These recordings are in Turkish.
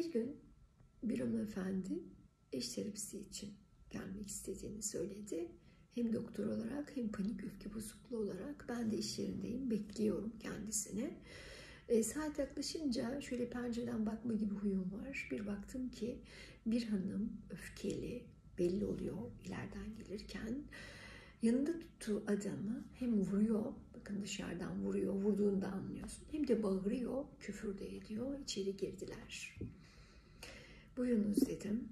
Bir gün bir hanımefendi eş terapisi için gelmek istediğini söyledi. Hem doktor olarak hem panik öfke bozukluğu olarak ben de iş yerindeyim, bekliyorum kendisini. E, saat yaklaşınca şöyle pencereden bakma gibi huyum var. Bir baktım ki bir hanım öfkeli, belli oluyor ileriden gelirken. Yanında tuttuğu adamı hem vuruyor, bakın dışarıdan vuruyor, vurduğunu da anlıyorsun. Hem de bağırıyor, küfür de ediyor, içeri girdiler. Buyurunuz dedim.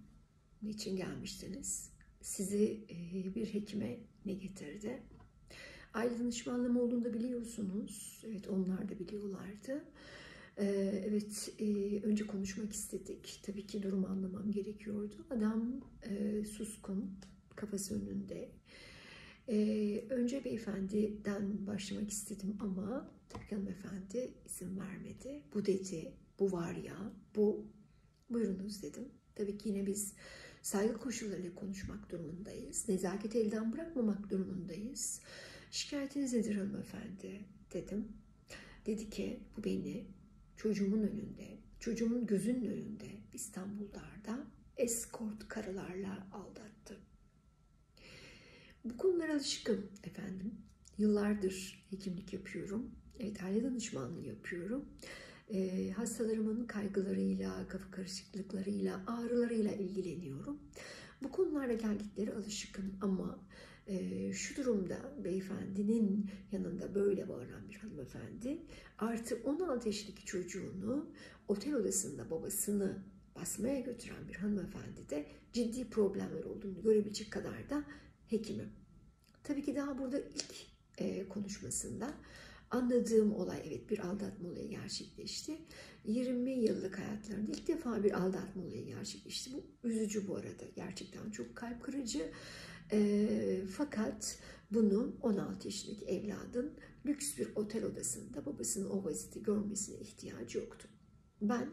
Niçin gelmiştiniz? Sizi e, bir hekime ne getirdi? Aile danışmanlığım olduğunu biliyorsunuz. Evet onlar da biliyorlardı. E, evet e, önce konuşmak istedik. Tabii ki durumu anlamam gerekiyordu. Adam suskun, kafası önünde. Önce beyefendiden başlamak istedim ama tabii hanımefendi izin vermedi. Bu dedi, bu var ya, bu buyurunuz dedim. Tabii ki yine biz saygı koşullarıyla konuşmak durumundayız. Nezaket elden bırakmamak durumundayız. Şikayetiniz nedir hanımefendi dedim. Dedi ki bu beni çocuğumun önünde, çocuğumun gözünün önünde İstanbul'da eskort karılarla aldattı. Bu konulara alışkın efendim. Yıllardır hekimlik yapıyorum. Evet, aile danışmanlığı yapıyorum e, hastalarımın kaygılarıyla, kafa karışıklıklarıyla, ağrılarıyla ilgileniyorum. Bu konularda geldikleri alışıkım ama e, şu durumda beyefendinin yanında böyle bağıran bir hanımefendi artı 16 yaşındaki çocuğunu otel odasında babasını basmaya götüren bir hanımefendi de ciddi problemler olduğunu görebilecek kadar da hekimim. Tabii ki daha burada ilk e, konuşmasında Anladığım olay evet bir aldatma olayı gerçekleşti. 20 yıllık hayatlarında ilk defa bir aldatma olayı gerçekleşti. Bu üzücü bu arada. Gerçekten çok kalp kırıcı. E, fakat bunu 16 yaşındaki evladın lüks bir otel odasında babasının o vaziyeti görmesine ihtiyacı yoktu. Ben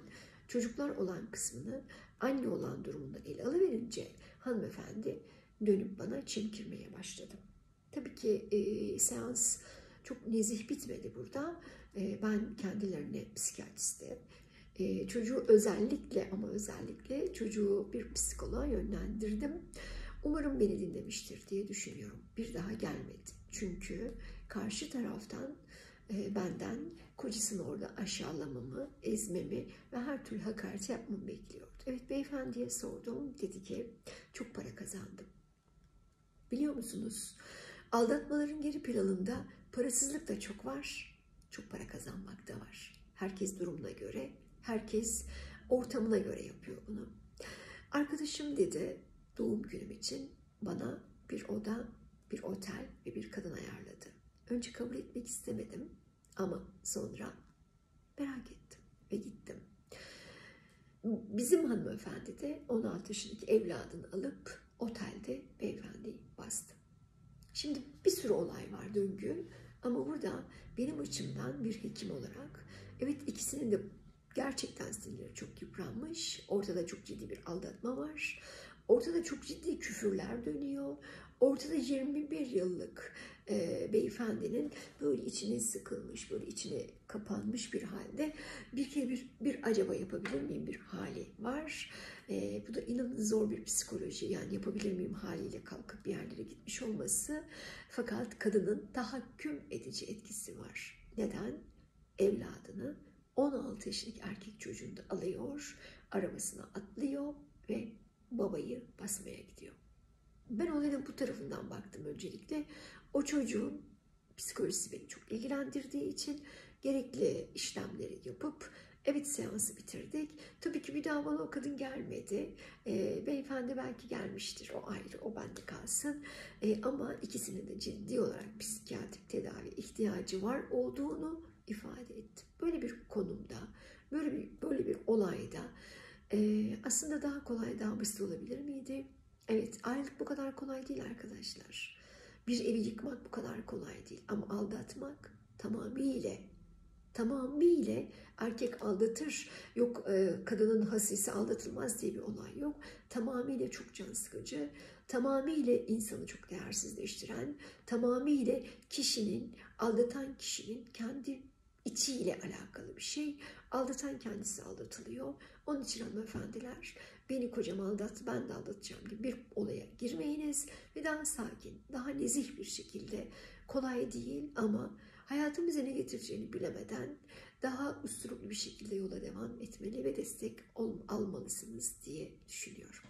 çocuklar olan kısmını anne olan durumunda ele alıverince hanımefendi dönüp bana çimkirmeye başladı. Tabii ki e, seans çok nezih bitmedi burada. Ee, ben kendilerine psikiyatriste, e, çocuğu özellikle ama özellikle çocuğu bir psikoloğa yönlendirdim. Umarım beni dinlemiştir diye düşünüyorum. Bir daha gelmedi. Çünkü karşı taraftan e, benden kocasını orada aşağılamamı, ezmemi ve her türlü hakaret yapmamı bekliyordu. Evet beyefendiye sordum. Dedi ki çok para kazandım. Biliyor musunuz? Aldatmaların geri planında Parasızlık da çok var, çok para kazanmak da var. Herkes durumuna göre, herkes ortamına göre yapıyor bunu. Arkadaşım dedi doğum günüm için bana bir oda, bir otel ve bir kadın ayarladı. Önce kabul etmek istemedim ama sonra merak ettim ve gittim. Bizim hanımefendi de 16 yaşındaki evladını alıp otelde beyefendiyi bastı. Şimdi sürü olay var döngü. Ama burada benim açımdan bir hekim olarak evet ikisinin de gerçekten sinirleri çok yıpranmış. Ortada çok ciddi bir aldatma var. Ortada çok ciddi küfürler dönüyor. Ortada 21 yıllık e, beyefendinin böyle içine sıkılmış, böyle içine kapanmış bir halde bir kere bir, bir acaba yapabilir miyim bir hali var. E, bu da inanın zor bir psikoloji yani yapabilir miyim haliyle kalkıp bir yerlere gitmiş olması. Fakat kadının tahakküm edici etkisi var. Neden? Evladını 16 yaşındaki erkek çocuğunu da alıyor, arabasına atlıyor ve babayı basmaya gidiyor. Ben olayın bu tarafından baktım öncelikle. O çocuğun psikolojisi beni çok ilgilendirdiği için gerekli işlemleri yapıp Evet seansı bitirdik. Tabii ki bir daha bana o kadın gelmedi. E, beyefendi belki gelmiştir. O ayrı, o bende kalsın. E, ama ikisinin de ciddi olarak psikiyatrik tedavi ihtiyacı var olduğunu ifade ettim. Böyle bir konumda, böyle bir böyle bir olayda e, aslında daha kolay, daha basit olabilir miydi? Evet, ayrılık bu kadar kolay değil arkadaşlar. Bir evi yıkmak bu kadar kolay değil. Ama aldatmak tamamıyla tamamıyla erkek aldatır, yok e, kadının hasisi aldatılmaz diye bir olay yok. Tamamıyla çok can sıkıcı, tamamıyla insanı çok değersizleştiren, tamamıyla kişinin, aldatan kişinin kendi içiyle alakalı bir şey. Aldatan kendisi aldatılıyor. Onun için hanımefendiler beni kocam aldattı ben de aldatacağım gibi bir olaya girmeyiniz ve daha sakin, daha nezih bir şekilde kolay değil ama hayatımıza ne getireceğini bilemeden daha usturuplu bir şekilde yola devam etmeli ve destek almalısınız diye düşünüyorum.